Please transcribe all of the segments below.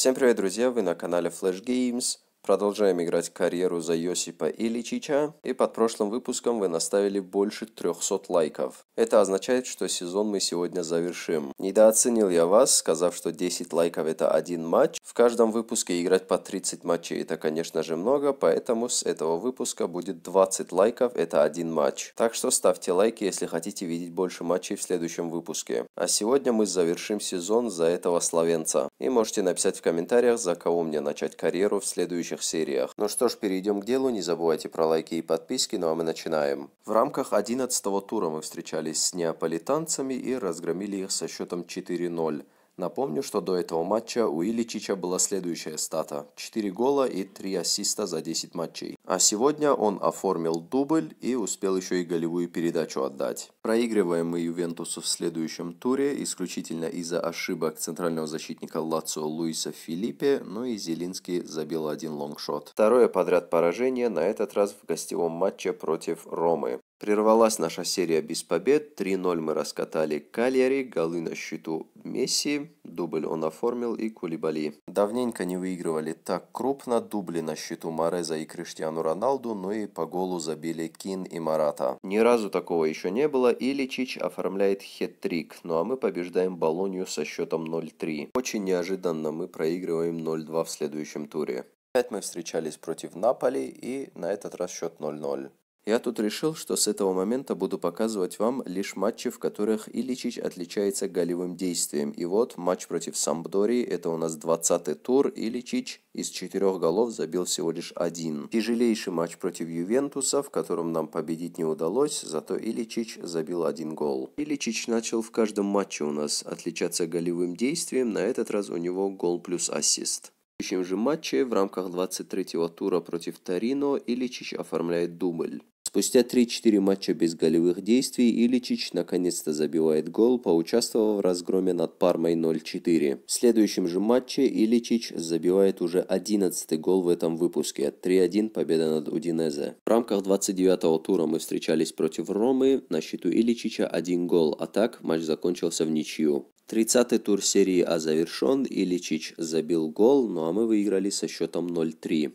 Всем привет, друзья! Вы на канале Flash Games. Продолжаем играть карьеру за Йосипа Иличича, и под прошлым выпуском вы наставили больше 300 лайков. Это означает, что сезон мы сегодня завершим. Недооценил я вас, сказав, что 10 лайков это один матч. В каждом выпуске играть по 30 матчей это, конечно же, много, поэтому с этого выпуска будет 20 лайков, это один матч. Так что ставьте лайки, если хотите видеть больше матчей в следующем выпуске. А сегодня мы завершим сезон за этого словенца. И можете написать в комментариях, за кого мне начать карьеру в следующих сериях. Ну что ж, перейдем к делу, не забывайте про лайки и подписки, ну а мы начинаем. В рамках 11 тура мы встречались с неаполитанцами и разгромили их со счетом 4-0. Напомню, что до этого матча у Иличича была следующая стата. 4 гола и 3 ассиста за 10 матчей. А сегодня он оформил дубль и успел еще и голевую передачу отдать. Проигрываем мы Ювентусу в следующем туре исключительно из-за ошибок центрального защитника Лацио Луиса Филиппе, но и Зелинский забил один лонгшот. Второе подряд поражение, на этот раз в гостевом матче против Ромы. Прервалась наша серия без побед. 3-0 мы раскатали Кальяри, голы на счету Месси, дубль он оформил и Кулибали. Давненько не выигрывали так крупно, дубли на счету Мореза и Криштиану Роналду, но и по голу забили Кин и Марата. Ни разу такого еще не было, и Личич оформляет хет-трик, ну а мы побеждаем Болонью со счетом 0-3. Очень неожиданно мы проигрываем 0-2 в следующем туре. Опять мы встречались против Наполи, и на этот раз счет 0-0. Я тут решил, что с этого момента буду показывать вам лишь матчи, в которых Иличич отличается голевым действием. И вот матч против Сампдории, это у нас 20-й тур, Иличич из четырех голов забил всего лишь один. Тяжелейший матч против Ювентуса, в котором нам победить не удалось, зато Иличич забил один гол. Иличич начал в каждом матче у нас отличаться голевым действием, на этот раз у него гол плюс ассист. Следующем же матче в рамках 23-го тура против Торино Иличич оформляет дубль. Спустя 3-4 матча без голевых действий Иличич наконец-то забивает гол, поучаствовав в разгроме над Пармой 0-4. В следующем же матче Иличич забивает уже 11 гол в этом выпуске. 3-1 победа над Удинезе. В рамках 29-го тура мы встречались против Ромы. На счету Иличича один гол, а так матч закончился в ничью. 30-й тур серии А завершен, Иличич забил гол, ну а мы выиграли со счетом 0-3.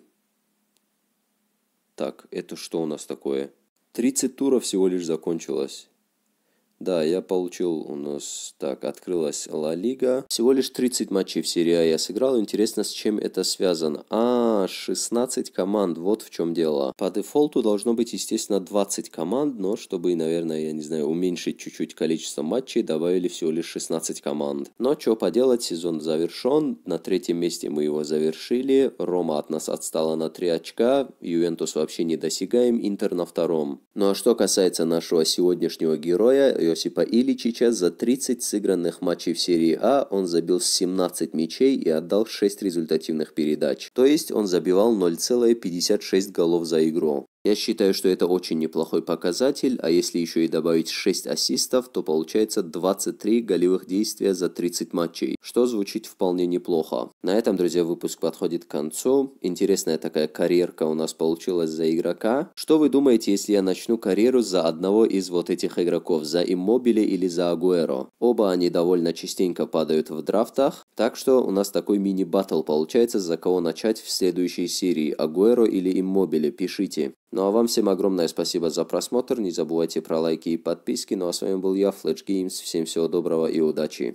Так, это что у нас такое? 30 туров всего лишь закончилось. Да, я получил у нас, так, открылась Ла Лига. Всего лишь 30 матчей в серии А я сыграл. Интересно, с чем это связано. А, 16 команд, вот в чем дело. По дефолту должно быть, естественно, 20 команд, но чтобы, наверное, я не знаю, уменьшить чуть-чуть количество матчей, добавили всего лишь 16 команд. Но что поделать, сезон завершен. На третьем месте мы его завершили. Рома от нас отстала на 3 очка. Ювентус вообще не досягаем. Интер на втором. Ну а что касается нашего сегодняшнего героя, Иосипа Иличича за 30 сыгранных матчей в серии А он забил 17 мячей и отдал 6 результативных передач. То есть он забивал 0,56 голов за игру. Я считаю, что это очень неплохой показатель, а если еще и добавить 6 ассистов, то получается 23 голевых действия за 30 матчей, что звучит вполне неплохо. На этом, друзья, выпуск подходит к концу. Интересная такая карьерка у нас получилась за игрока. Что вы думаете, если я начну карьеру за одного из вот этих игроков, за Иммобили или за Агуэро? Оба они довольно частенько падают в драфтах, так что у нас такой мини-баттл получается, за кого начать в следующей серии, Агуэро или Иммобили, пишите. Ну а вам всем огромное спасибо за просмотр, не забывайте про лайки и подписки, ну а с вами был я, Flash Games, всем всего доброго и удачи.